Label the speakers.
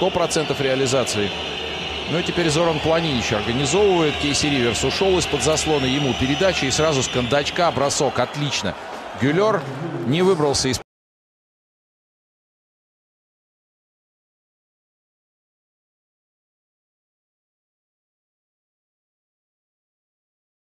Speaker 1: 100% реализации. Ну и теперь Зоран Планинич организовывает. Кейси Риверс ушел из-под заслона. Ему передача и сразу с кондачка бросок. Отлично. Гюлер не выбрался из